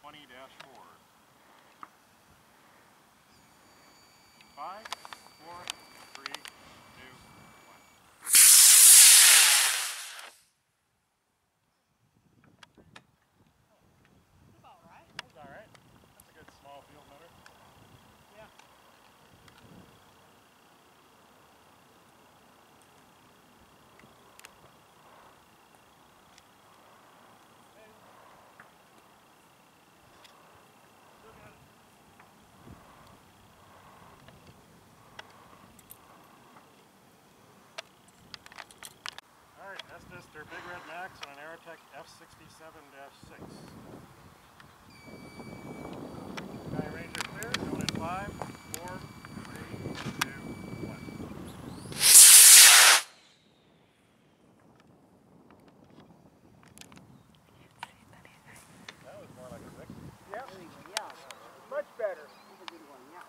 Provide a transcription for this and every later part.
twenty four. Five, Der Big Red Max on an Aerotech F67-6. Sky Ranger clear, going in five, four, three, two, one. That was more like a six. Yep. Really good, yeah. Much better. That's a good one, yeah.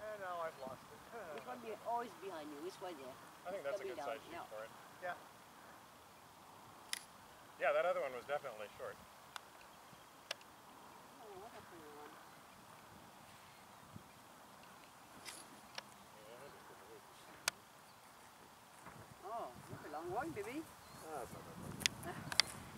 And now I've lost it. This one be always behind you. This way there. I think that's a good down, size sheet yeah. for it. Yeah. Yeah, that other one was definitely short. Oh, what a pretty one. Oh, that's a long one, baby. Ah,